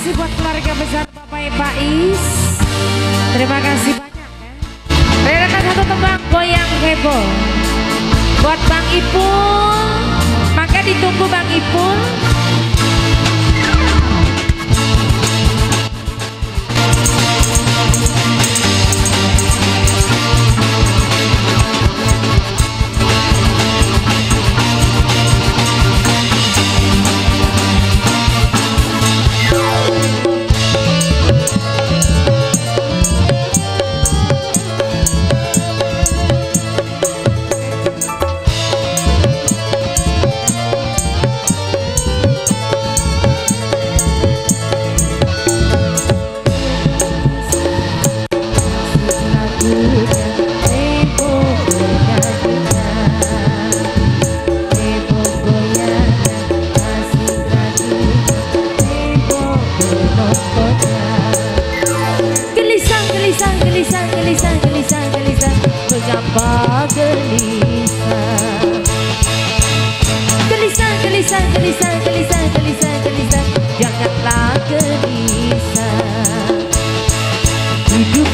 kasih buat keluarga besar Bapak Pak Is. Terima kasih banyak ya. Redakan satu tembang goyang heboh. Buat Bang Ipul, maka ditunggu Bang Ipul.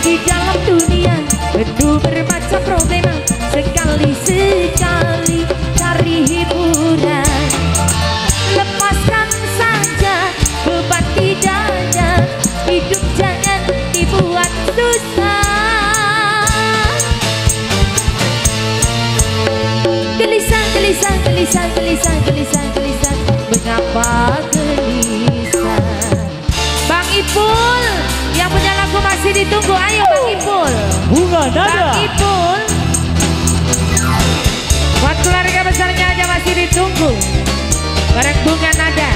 Di dalam dunia. Penuh bermacam problema Sekali-sekali cari hiburan. Lepaskan saja beban di dada Hidup jangan dibuat susah. Gelisah, gelisah, gelisah, gelisah, gelisah, gelisah. Mengapa gelisah? Bang Ipul masih ditunggu Ayo Bang Ipul. Bunga Bang Nada. Ipul. Buat keluarga besarnya aja masih ditunggu. Bareng bunga nada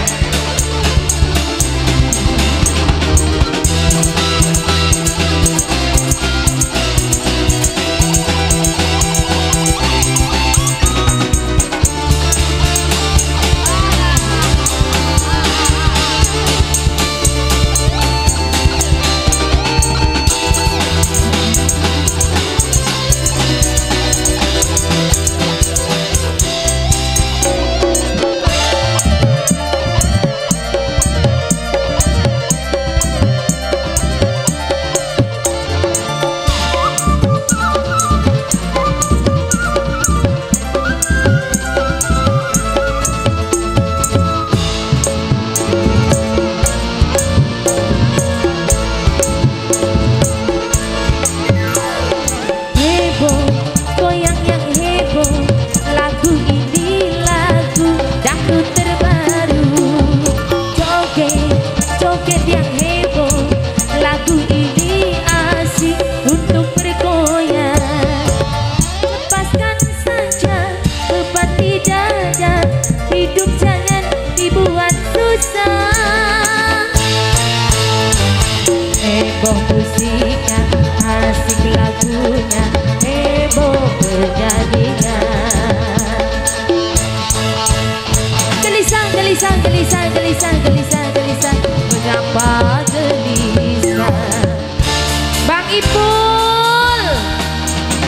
Bang Ipul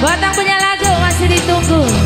Buat yang punya lagu masih ditunggu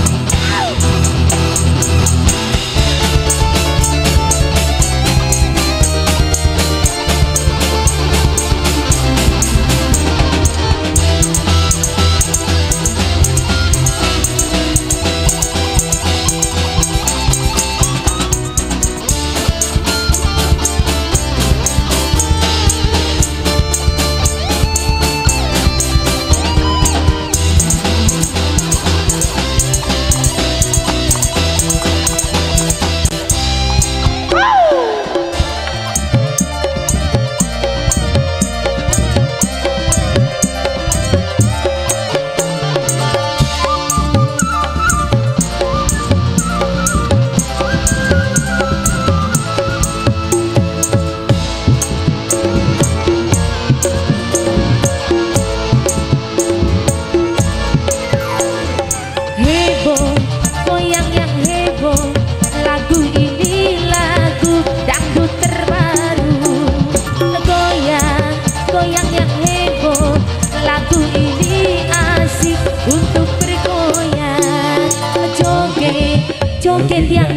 yeah.